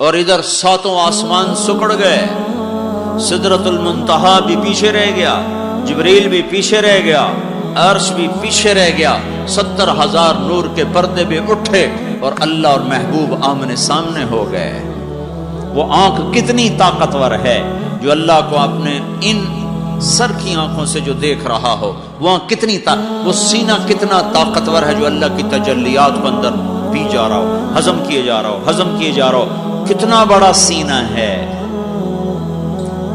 और इधर सातों आसमान सुकड़ गए। सिदरतुल मुंतहा भी पीछे रह गया, जबरील भी पीछे रह गया, अर्श भी पीछे रह गया। सत्तर हज़ार नूर के पर्दे भी उठे और अल्लाह और महबूब आमने सामने हो गए। वो आँख कितनी ताकतवर है जो अल्लाह को अपने इन सर की आँखों से जो देख रहा हो, वह कितनी ता, वो सीना कितना ताकतवर है जो अल्लाह की तजल्लियात को अंदर पी जा रहा हो, हजम किए जा रहा हो, हजम किए जा रहा हो। कितना बड़ा सीना है।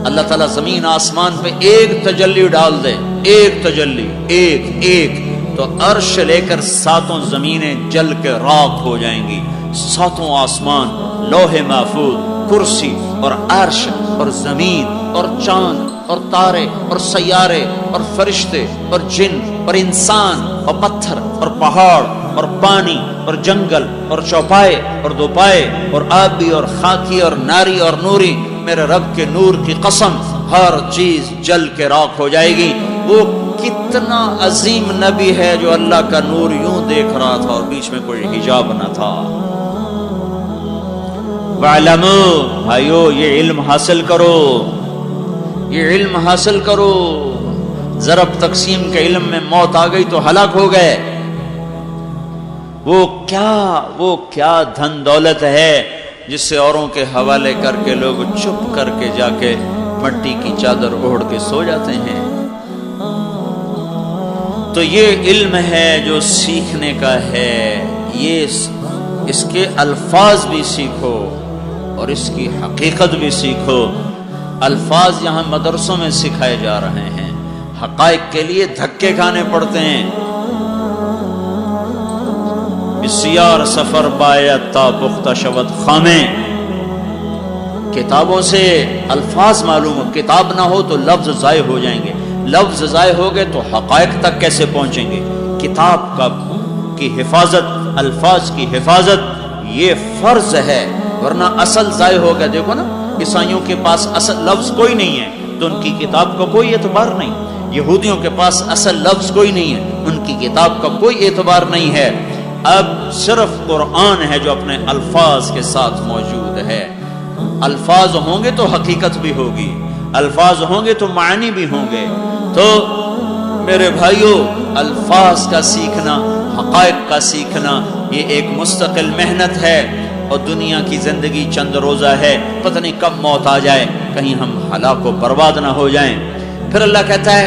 अल्लाह ताला ज़मीन आसमान पे एक तजल्ली डाल दे, एक तजल्ली, एक एक। तो अर्श लेकर सातों जमीनें जल के राख हो जाएँगी। सातों आसमान, लोहे महफूज, कुर्सी और अर्श और ज़मीन और चाँद और तारे और सयारे और फरिश्ते और जिन और इंसान और पत्थर और पहाड़ और पानी और जंगल और चौपाए और दोपाए और आबी और खाकी और नारी और नूरी, मेरे रब के नूर की कसम हर चीज़ जल के राख हो जाएगी। वो कितना अजीम नबी है जो अल्लाह का नूर यूँ देख रहा था और बीच में कोई हिजाब न था। वालमो, भाइयों, ये इल्म हासिल करो। ये इल्म हासिल करो। जरब तकसीम के इल्म में मौत आ गई तो हलाक हो गए। वो क्या वो क्या धन दौलत है जिससे औरों के हवाले करके लोग चुप करके जाके मट्टी की चादर ओढ़ के सो जाते हैं? तो ये इल्म है जो सीखने का है। ये इसके अल्फाज भी सीखो और इसकी हकीकत भी सीखो। अल्फाज यहाँ मदरसों में सिखाए जा रहे हैं। हकाइक के लिए धक्के खाने पड़ते हैं। बिसियार सफ़र बायता पुख्ता शबद खामे। किताबों से अल्फाज मालूम हो, किताब ना हो तो लफ्ज ज़ाय हो जाएँगे। लफ्ज ज़ाय हो गए तो हकायक तक कैसे पहुँचेंगे? किताब का की हिफाजत, अल्फाज की हिफाजत, ये फ़र्ज़ है, वरना असल ज़ाय हो गया। देखो ना, ईसाइयों के पास असल लफ्ज कोई नहीं है तो उनकी किताब का कोई एतबार नहीं। यहूदियों के पास असल लफ्ज कोई नहीं है, उनकी किताब का कोई एतबार नहीं है। अब सिर्फ़ कुरान है जो अपने अल्फाज के साथ मौजूद है। अल्फाज होंगे तो हकीकत भी होगी, अल्फाज होंगे तो मानी भी होंगे। तो मेरे भाइयों, अल्फाज का सीखना हकायक का सीखना, ये एक मुस्तकिल मेहनत है और दुनिया की ज़िंदगी चंद रोजा है। पता नहीं कब मौत आ जाए, कहीं हम हलाक को बर्बाद ना हो जाएँ। फिर अल्लाह कहता है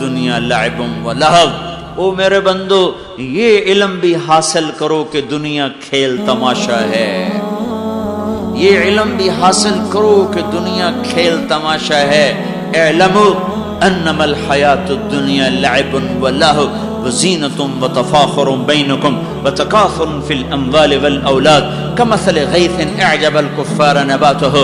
दुनिया लाइबुम व लहव ओ मेरे बंदो ये इलम भी हासिल करो कि दुनिया खेल तमाशा है। ये इलम भी हासिल करो कि दुनिया खेल तमाशा है। एलमो अन्नमल हयात दुनिया लाइबुन व लहव वजीनतुम व तफाखुर बैनकुम व तकाफुर फिल अमवाल वल औलाद कमसल गैथ अअजब अल कुफ्फार नबातुहु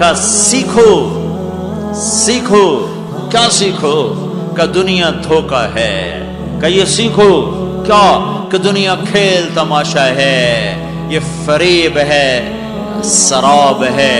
का सीखो सीखो क्या सीखो का दुनिया धोखा है का ये सीखो क्या कि दुनिया खेल तमाशा है। ये फरेब है, शराब है,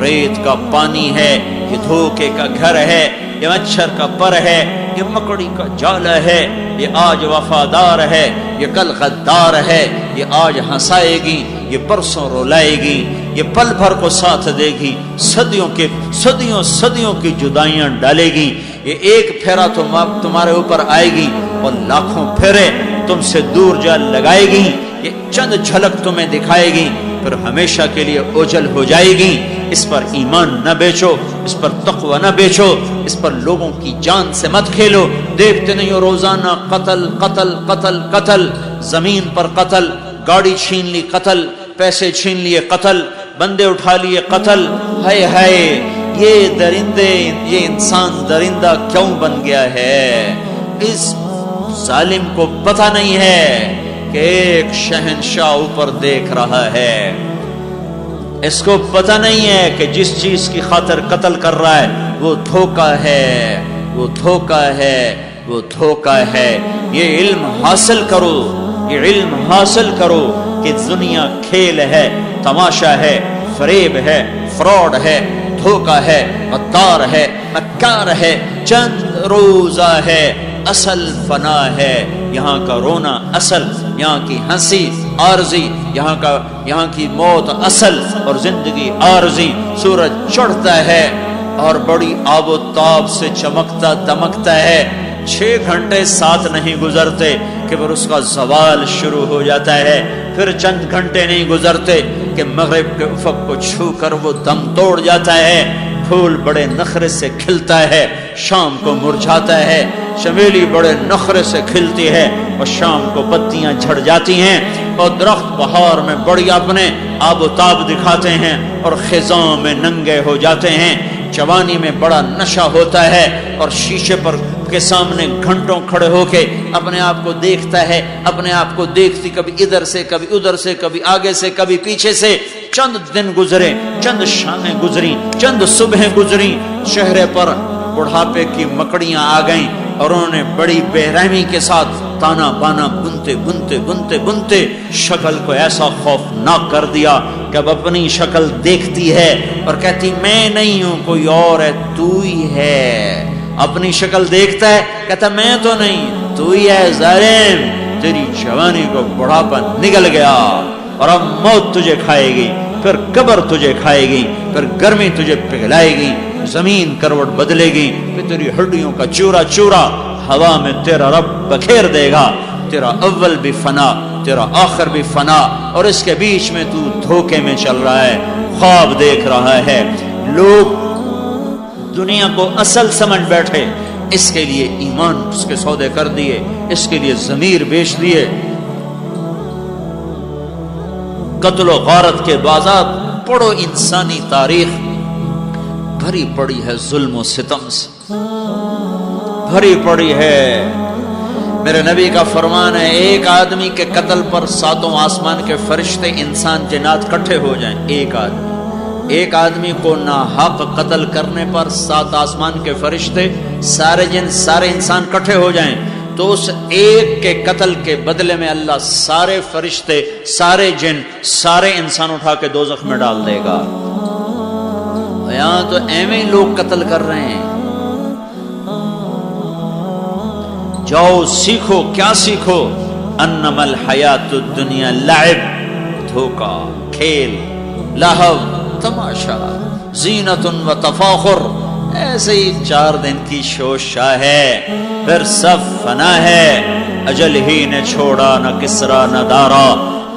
रेत का पानी है, ये धोखे का घर है, ये मच्छर का पर है, ये मकड़ी का जाल है, ये आज वफादार है, ये कल गद्दार है, ये आज हंसाएगी, ये परसों रुलाएगी, ये पल भर को साथ देगी, सदियों के, सदियों सदियों की जुदाइयाँ डालेगी, ये एक फेरा तो तुम्हारे ऊपर आएगी और लाखों फेरे तुमसे दूर जा लगाएगी, ये चंद झलक तुम्हें दिखाएगी फिर हमेशा के लिए ओझल हो जाएगी। इस पर ईमान न बेचो, इस पर तकवा न बेचो, इस पर लोगों की जान से मत खेलो। देखते नहीं हो रोज़ाना, कतल कतल कतल कतल। ज़मीन पर कतल, गाड़ी छीन ली कतल, पैसे छीन लिए कतल, बंदे उठा लिए कतल। हाय हाय, ये दरिंदे, ये इंसान दरिंदा क्यों बन गया है? इस जालिम को पता नहीं है कि एक शहनशाह ऊपर देख रहा है। इसको पता नहीं है कि जिस चीज़ की खातर कत्ल कर रहा है, वो धोखा है, वो धोखा है, वो धोखा है। ये इल्म हासिल करो, ये इल्म हासिल करो कि दुनिया खेल है, तमाशा है, फरेब है, फ्रॉड है, धोखा है, गद्दार है मक्कार है, चंद रोजा है असल फना है, यहाँ का रोना असल, यहाँ की हँसी आरजी, यहाँ का, यहाँ की मौत असल और ज़िंदगी आरजी। सूरज चढ़ता है और बड़ी आबोताब से चमकता, दमकता है। छह घंटे साथ नहीं गुजरते कि फिर उसका सवाल शुरू हो जाता है। फिर चंद घंटे नहीं गुजरते कि मगरब के उफक को छू कर वो दम तोड़ जाता है। फूल बड़े नखरे से खिलता है, शाम को मुरझाता है। चमेली बड़े नखरे से खिलती है और शाम को पत्तियाँ झड़ जाती हैं और दरख्त बहार में बड़ी अपने आबोताब दिखाते हैं और खिजाओं में नंगे हो जाते हैं। जवानी में बड़ा नशा होता है और शीशे पर के सामने घंटों खड़े होके अपने आप को देखता है, अपने आप को देखती कभी इधर से, कभी उधर से, कभी आगे से, कभी पीछे से। चंद दिन गुजरे, चंद शामें गुजरी, चंद सुबह गुजरी, चेहरे पर बुढ़ापे की मकड़ियाँ आ गईं। और उन्होंने बड़ी बेरहमी के साथ ताना बाना बुनते बुनते बुनते बुनते शक्ल को ऐसा खौफ खौफनाक कर दिया कि अब अपनी शक्ल देखती है और कहती, मैं नहीं हूँ, कोई और है, तू ही है। अपनी शक्ल देखता है, कहता, मैं तो नहीं, तू ही है, जालिम, तेरी जवानी को बुढ़ापा निकल गया और अब मौत तुझे खाएगी, फिर कब्र तुझे खाएगी, फिर गर्मी तुझे पिघलाएगी ज़मीन करवट बदलेगी, फिर तेरी हड्डियों का चूरा चूरा, हवा में तेरा रब बखेर देगा, तेरा अव्वल भी फना, तेरा आखिर भी फना, और इसके बीच में तू धोखे में चल रहा है, ख्वाब देख रहा है। लोग दुनिया को असल समझ बैठे, इसके लिए ईमान उसके सौदे कर दिए, इसके लिए जमीर बेच दिए। कत्लो गारत के बाज़ार पढ़ो इंसानी तारीख भरी पड़ी है जुल्म सितम से। भरी पड़ी है। मेरे नबी का फरमान है, एक आदमी के कत्ल पर सातों आसमान के फरिश्ते इंसान जिनात इकट्ठे हो जाएँ, एक आदमी। एक आदमी को ना हक कत्ल करने पर सात आसमान के फरिश्ते, सारे जिन, सारे इंसान इकट्ठे हो जाएँ तो उस एक के कत्ल के बदले में अल्लाह सारे फरिश्ते, सारे जिन, सारे इंसान उठा के दो में डाल देगा। यहाँ तो एवं ही लोग कत्ल कर रहे हैं। जाओ, सीखो, क्या सीखो? अन्नमल हयात दुनिया लाइब, धोखा, खेल, लहव, तमाशा जीनत व तफाखुर, ऐसे ही चार दिन की शोशा है, फिर सब फना है। अजल ही ने छोड़ा, न किसरा, न दारा।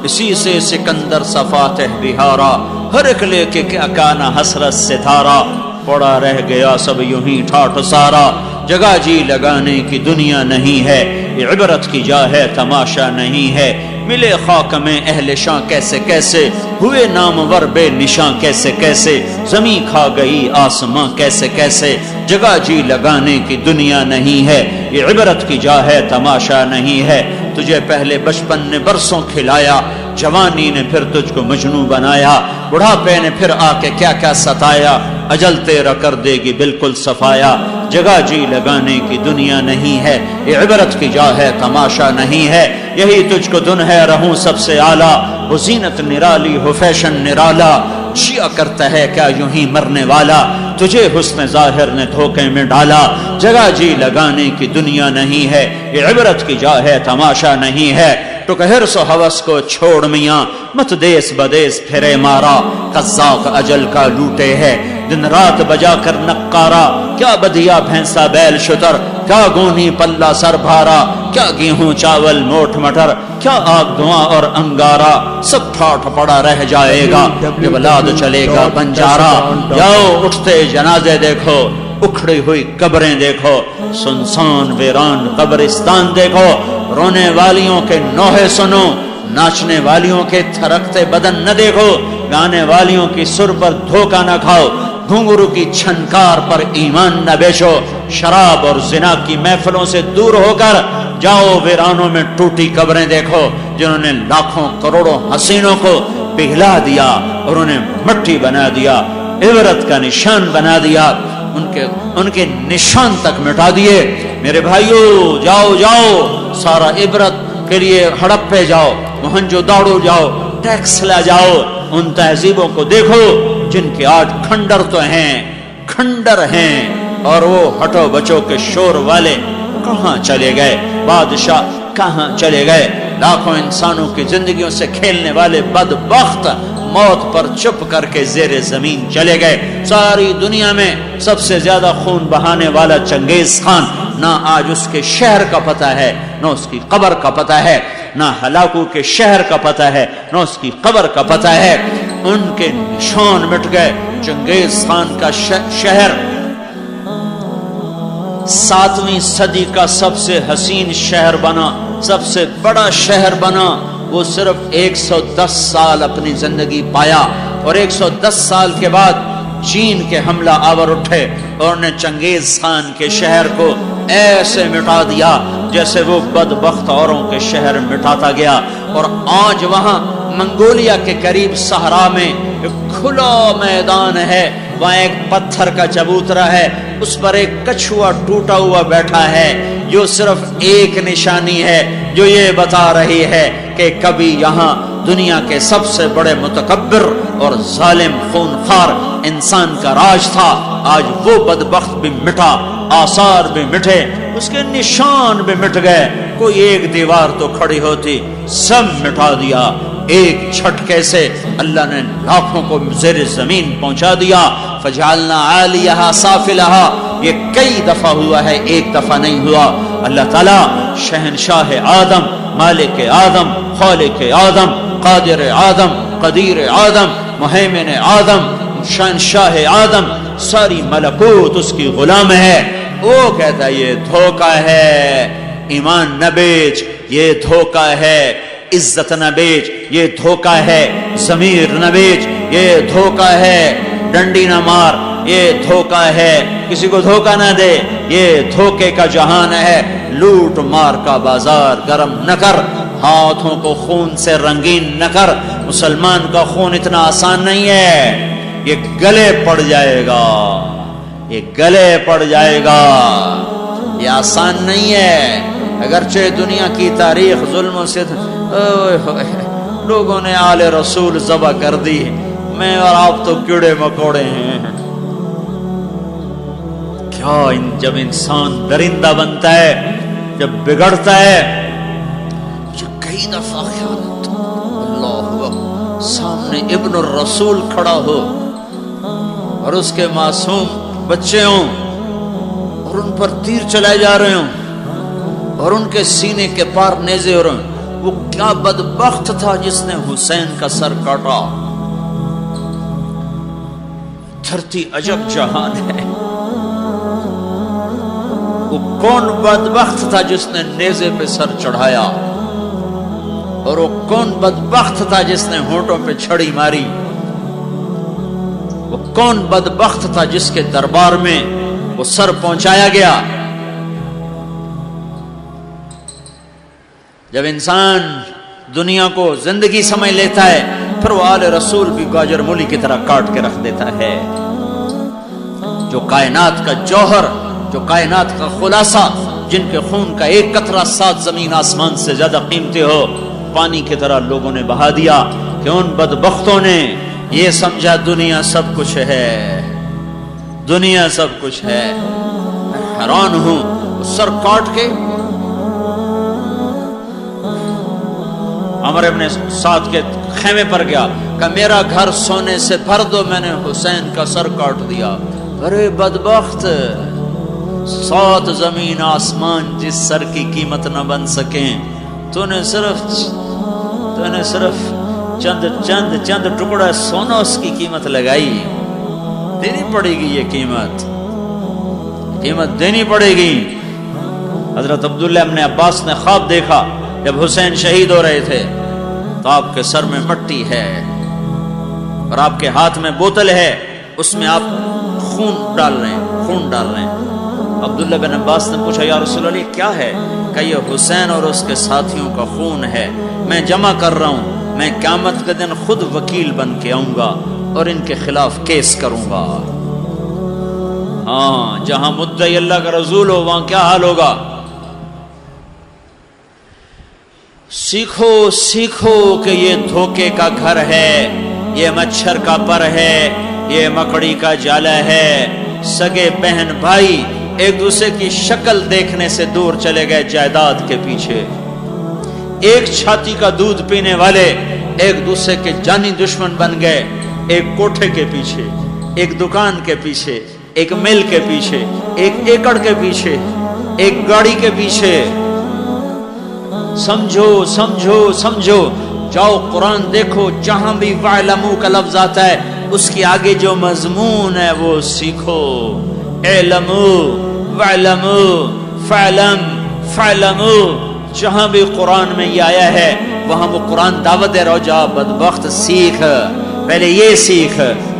इसी से सिकंदर सफात बिहारा। हर एक लेके क्या काना हसरत से धारा पड़ा रह गया सब यूँ ही ठाठ सारा। जगह जी लगाने की दुनिया नहीं है। इबरत की जा है, तमाशा नहीं है। मिले खाक में अहल शां कैसे कैसे? हुए नामवर बे निशां कैसे कैसे? जमी खा गई आसमां कैसे कैसे? जगह जी लगाने की दुनिया नहीं है। ये इबरत की जा है, तमाशा नहीं है। तुझे पहले बचपन ने बरसों खिलाया, जवानी ने फिर तुझको मजनू बनाया, बुढ़ापे ने फिर आके क्या क्या सताया, अजल तेरा कर देगी बिल्कुल सफाया, जगह जी लगाने की दुनिया नहीं है इबरत की जा है, तमाशा नहीं है, यही तुझको दुन है, रहूँ सबसे आला, वो जीनत निराली हो फ़ैशन निराला जिया करता है, क्या यूँ ही मरने वाला? तुझे हुस्न ज़ाहिर ने धोखे में डाला। जगह जी लगाने की दुनिया नहीं है, ये इबरत की जा है, तमाशा नहीं है। तो कहर सो हवस को छोड़ मिया, मत देश बदेश फिरे मारा। कज्जाक अजल का लूटे है, दिन रात बजा कर नक्कारा। क्या बधिया भैंसा बैल शुतर, क्या गोनी पल्ला सर भारा, क्या गेहूँ चावल मोठ मटर क्या आग धुआँ और अंगारा, सब ठाठ पड़ा रह जाएगा जब चलेगा बंजारा। जाओ, उठते जनाजे देखो, उखड़ी हुई कब्रें देखो, सुनसान वीरान कब्रिस्तान देखो, रोने वालियों के नोहे सुनो, नाचने वालियों के थरकते बदन न देखो, गाने वालियों की सुर पर धोखा न खाओ घुंगरू की छनकार पर ईमान न बेचो। शराब और जिना की महफलों से दूर होकर जाओ, वीरानों में टूटी कब्रें देखो, जिन्होंने लाखों, करोड़ों हसीनों को पिघला दिया और उन्हें मट्टी बना दिया, इबरत का निशान बना दिया, उनके उनके निशान तक मिटा दिए। मेरे भाइयों, जाओ जाओ, सारा इबरत के लिए हड़प्पे जाओ मोहनजो दाड़ो जाओ, टैक्स ला जाओ, उन तहजीबों को देखो जिनके आज खंडर तो हैं, खंडर हैं, और वो हटो बचो के शोर वाले कहाँ चले गए? बादशाह कहाँ चले गए? लाखों इंसानों की जिंदगियों से खेलने वाले बदबख्त मौत पर चुप करके जेर ज़मीन चले गए। सारी दुनिया में सबसे ज़्यादा खून बहाने वाला चंगेज खान, ना आज उसके शहर का पता है, ना उसकी कबर का पता है, ना हलाकू के शहर का पता है, ना उसकी कबर का पता है। उनके निशान मिट गए। चंगेज खान का शहर। सातवीं सदी का सबसे हसीन शहर बना, सबसे बड़ा शहर बना। वो सिर्फ़ 110 साल अपनी ज़िंदगी पाया और 110 साल के बाद चीन के हमला आवर उठे और ने चंगेज खान के शहर को ऐसे मिटा दिया जैसे वो बदबख्त औरों के शहर मिटाता गया। और आज वहाँ मंगोलिया के करीब सहरा में खुला मैदान है। वहाँ एक पत्थर का चबूतरा है। उस पर एक कछुआ टूटा हुआ बैठा है। जो सिर्फ़ एक निशानी है, जो ये बता रही है कि कभी यहाँ दुनिया के सबसे बड़े मुतकबर और जालिम खूनखार इंसान का राज था। आज वो बदबख्त भी मिटा, आसार भी मिटे, उसके निशान भी मिट गए। कोई एक दीवार तो खड़ी होती, सब मिटा दिया। एक झटके से अल्लाह ने लाखों को जेर ज़मीन पहुँचा दिया। फजालना आलिया साफिलहा। ये कई दफ़ा हुआ है, एक दफ़ा नहीं हुआ। अल्लाह ताला शहनशाह आदम, मालिक आदम, खालिक आदम, कादिर आदम, कदीर आदम, मुहमिन आदम, शहनशाह आदम, सारी मलकूत उसकी गुलाम है। वो कहता ये धोखा है। ईमान न बेच, ये धोखा है। इज़्ज़त न बेच ये धोखा है, जमीर न बेच ये धोखा है, डंडी न मार, ये धोखा है। किसी को धोखा ना दे, ये धोखे का जहान है। लूट मार का बाज़ार गरम न कर, हाथों को खून से रंगीन न कर। मुसलमान का खून इतना आसान नहीं है, ये गले पड़ जाएगा, ये गले पड़ जाएगा। ये आसान नहीं है, अगरचे दुनिया की तारीख, जुल्म से लोगों ने आले रसूल जबा कर दी मैं और आप तो कीड़े मकोड़े हैं। क्या इन जब इंसान दरिंदा बनता है, जब बिगड़ता है? जो कई दफ़ा ख्याल सामने इब्न रसूल खड़ा हो, और उसके मासूम बच्चे हों, और उन पर तीर चलाए जा रहे हों, और उनके सीने के पार नेजे और वो क्या बदबख्त था जिसने हुसैन का सर काटा? धरती अजब जहान है। वो कौन बदबख्त था जिसने नेजे पे सर चढ़ाया? और वो कौन बदबख्त था जिसने होठों पे छड़ी मारी? वो कौन बदबख्त था जिसके दरबार में वो सर पहुँचाया गया? जब इंसान दुनिया को ज़िंदगी समझ लेता है, फिर वो आल रसूल भी गाजर मूली की तरह काट के रख देता है। जो कायनात का जौहर, जो कायनात का खुलासा, जिनके खून का एक कतरा सात ज़मीन आसमान से ज़्यादा कीमती हो, पानी की तरह लोगों ने बहा दिया कि उन बदबख्तों ने, ये समझा दुनिया सब कुछ है। दुनिया सब कुछ है। हैरान हूँ सर काट के अमर अपने साथ के खेमे पर गया का मेरा घर सोने से भर दो, मैंने हुसैन का सर काट दिया। अरे बदबख्त, सात ज़मीन आसमान जिस सर की कीमत न बन सके। तूने सिर्फ़ तूने सिर्फ़ चंद चंद चंद टुकड़ा सोना उसकी कीमत लगाई। देनी पड़ेगी ये कीमत। कीमत देनी पड़ेगी। हज़रत अब्दुल्ला अब्बास ने ख्वाब देखा। जब हुसैन शहीद हो रहे थे तो आपके सर में मट्टी है और आपके हाथ में बोतल है, उसमें आप खून डाल रहे हैं, खून डाल रहे हैं। अब्दुल्ला बिन अब्बास ने पूछा यार रसूल क्या है? ये हुसैन और उसके साथियों का खून है। मैं जमा कर रहा हूँ। मैं क्यामत के दिन खुद वकील बन के आऊँगा और इनके खिलाफ केस करूँगा। हाँ जहाँ मुद्दा अल्लाह का रसूल हो, वहाँ क्या हाल होगा? सीखो सीखो कि ये धोखे का घर है, ये मच्छर का पर है, ये मकड़ी का जाला है। सगे बहन भाई एक दूसरे की शक्ल देखने से दूर चले गए जायदाद के पीछे। एक छाती का दूध पीने वाले एक दूसरे के जानी दुश्मन बन गए एक कोठे के पीछे, एक दुकान के पीछे, एक मिल के पीछे, एक एकड़ के पीछे, एक गाड़ी के पीछे। समझो समझो समझो। जाओ, कुरान देखो, जहाँ भी वालमू का लफ्ज आता है, उसके आगे जो मजमून है, वो सीखो। एलमू वालमू फैलम फैलमू जहाँ भी कुरान में ये आया है, वहाँ वो कुरान दावत दे रोजा बदबख्त सीख। पहले ये सीख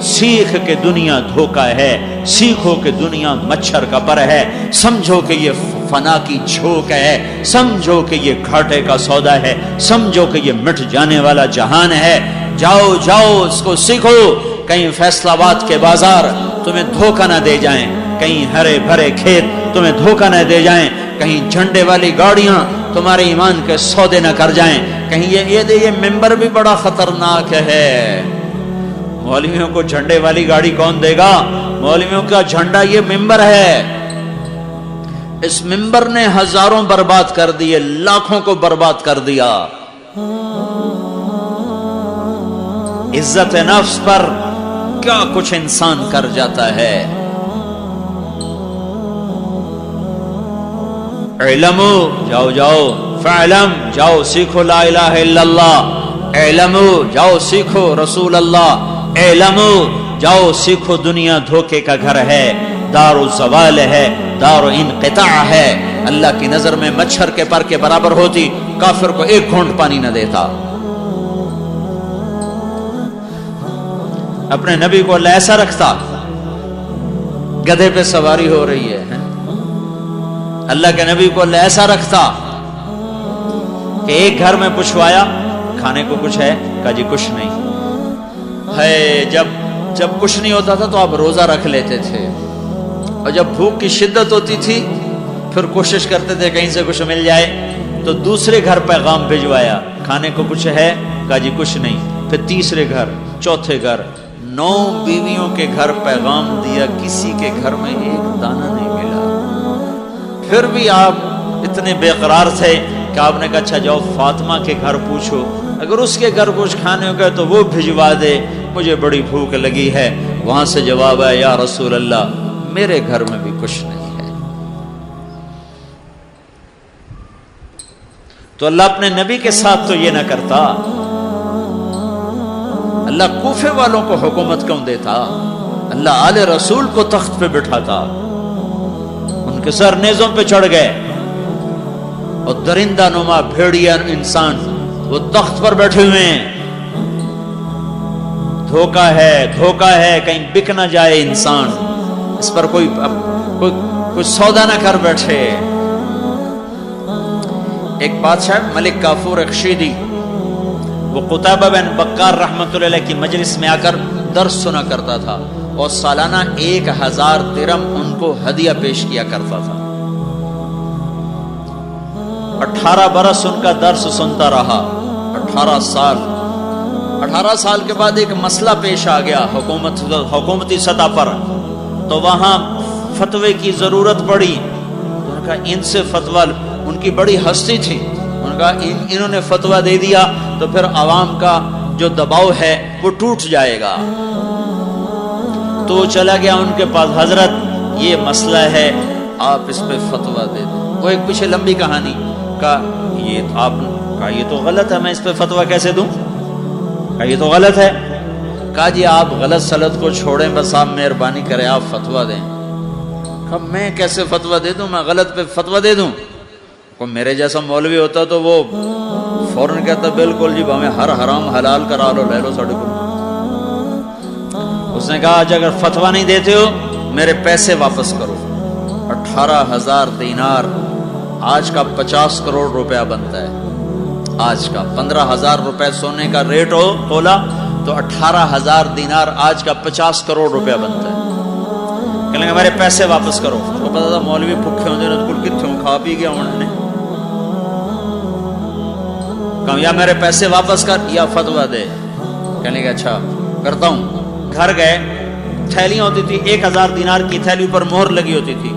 सीख के दुनिया धोखा है, सीखो कि दुनिया मच्छर का पर है, समझो कि ये फना की झोंक है, समझो कि ये घाटे का सौदा है, समझो कि ये मिट जाने वाला जहान है। जाओ जाओ, इसको सीखो, कहीं फैसलाबाद के बाज़ार तुम्हें धोखा ना दे जाएँ, कहीं हरे भरे खेत तुम्हें धोखा न दे जाएँ, कहीं झंडे वाली गाड़ियाँ तुम्हारे ईमान के सौदे न कर जाएँ, कहीं ये ये ये मेंबर भी बड़ा खतरनाक है। मौलवियों को झंडे वाली गाड़ी कौन देगा? मौलवियों का झंडा ये मेंबर है। इस मेंबर ने हज़ारों बर्बाद कर दिए, लाखों को बर्बाद कर दिया। इज़्ज़त नफ्स पर क्या कुछ इंसान कर जाता है? इलमु, जाओ जाओ। फैलम, जाओ, सीखो ला इलाहा इल्लल्लाह। इलमु, जाओ, सीखो रसूल अल्लाह इलमु जाओ, सीखो दुनिया धोखे का घर है। दारो सवाल है, दारो इनकता है। अल्लाह की नज़र में मच्छर के पर के बराबर होती, काफिर को एक घूंट पानी न देता। अपने नबी को ऐसा रखता, गधे पे सवारी हो रही है? अल्लाह के नबी को ऐसा रखता, कि एक घर में पुछवाया खाने को कुछ है, कहा जी कुछ नहीं। है, जब जब कुछ नहीं होता था तो आप रोजा रख लेते थे। और जब भूख की शिद्दत होती थी, फिर कोशिश करते थे कहीं से कुछ मिल जाए तो दूसरे घर पैगाम भिजवाया। खाने को कुछ है? कहा जी, कुछ नहीं। फिर तीसरे घर, चौथे घर, नौ बीवियों के घर पैगाम दिया, किसी के घर में एक दाना नहीं मिला। फिर भी आप इतने बेकरार थे कि आपने कहा अच्छा जाओ, फातिमा के घर पूछो। अगर उसके घर कुछ खाने हो तो वो भिजवा दे मुझे बड़ी भूख लगी है। वहाँ से जवाब है या रसूल अल्लाह मेरे घर में भी कुछ नहीं है। तो अल्लाह अपने नबी के साथ तो ये ना करता। अल्लाह कूफे वालों को हुकूमत क्यों देता? अल्लाह आले रसूल को तख्त पे बिठाता। उनके सर नेजों पे चढ़ गए। और दरिंदा नुमा भेड़िया इंसान वो तख्त पर बैठे हुए हैं। धोखा है धोखा है, कहीं बिक ना जाए इंसान। इस पर कोई कोई कोई सौदा ना कर बैठे। एक बादशाह, मलिक काफूर अक्षीदी वो कुताबा बिन बक्कार रहमत की मजलिस में आकर दर्श सुना करता था और सालाना एक हज़ार तिरम उनको हदिया पेश किया करता था। अठारह बरस उनका दर्श सुनता रहा, अठारह साल। अठारह साल के बाद एक मसला पेश आ गया हुकूमत हुकूमती सतह पर। तो वहाँ फतवे की ज़रूरत पड़ी। तो उनका इनसे फतवा उनकी बड़ी हस्ती थी। उनका इन, इन्होंने फतवा दे दिया तो फिर आवाम का जो दबाव है वो टूट जाएगा। तो चला गया उनके पास। हज़रत ये मसला है आप इस पर फतवा दे दें। वो एक पीछे लंबी कहानी का ये आप का ये तो गलत है मैं इस पर फतवा कैसे दूँ? का ये तो गलत है। कहा, जी, आप गलत सलत को छोड़ें, बस आप मेहरबानी करें, आप फतवा दें। कहा, मैं कैसे फतवा दे दूँ? मैं गलत पे फतवा दे दूँ? को मेरे जैसा मौलवी होता तो वो फ़ौरन कहता, बिल्कुल जी हमें हर हराम हलाल करा लो, ले लो साढ़े को। उसने कहा, आज अगर फतवा नहीं देते हो, मेरे पैसे वापस करो। अठारह हज़ार दिनार, आज का पचास करोड़ रुपया बनता है। आज का। पंद्रह हज़ार रुपए सोने का रेट हो तोला तो अठारह हज़ार दीनार आज का पचास करोड़ रुपया बनता है। कहलेंगे मेरे पैसे वापस करो। तो पता था मौलवी भुखे होंगे तो कुल कितों खा पी गया उन्होंने। कहा, या मेरे पैसे वापस कर, या फतवा दे। कहने का अच्छा करता हूँ। घर गए, थैलियाँ होती थी, एक हज़ार दिनार की थैली पर मोहर लगी होती थी।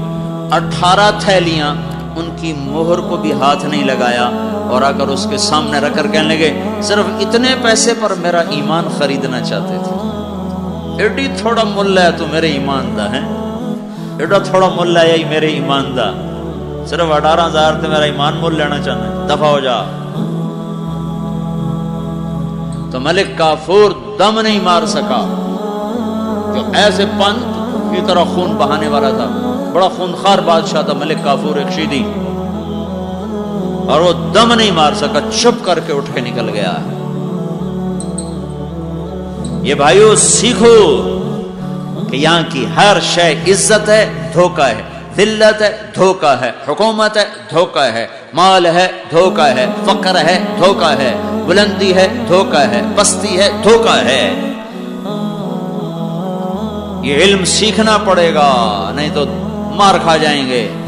अठारह थैलियाँ उनकी मोहर को भी हाथ नहीं लगाया। और आकर उसके सामने रखकर कहने लगे, सिर्फ़ इतने पैसे पर मेरा ईमान खरीदना चाहते थे। एडी थोड़ा मूल्य है तो मेरे ईमान दा, है? एडा थोड़ा मूल्य है मेरे ईमान दा। सिर्फ़ अठारह हज़ार तो मेरा ईमान मोल लेना चाहना दफ़ा हो जा। तो मलिक काफूर दम नहीं मार सका। जो ऐसे पंत की तरह खून बहाने वाला था। बड़ा खूनखार बादशाह था, मलिक काफूर एक शीदी। और वो दम नहीं मार सका चुप करके उठ के निकल गया ये भाइयों, सीखो कि यहाँ की हर शय इज़्ज़त है, धोखा है। दिल्लत है, धोखा है। हुकूमत है, धोखा है। माल है, धोखा है। फकर है, धोखा है। बुलंदी है, धोखा है। बस्ती है, धोखा है। ये इल्म सीखना पड़ेगा, नहीं तो मार खा जाएँगे।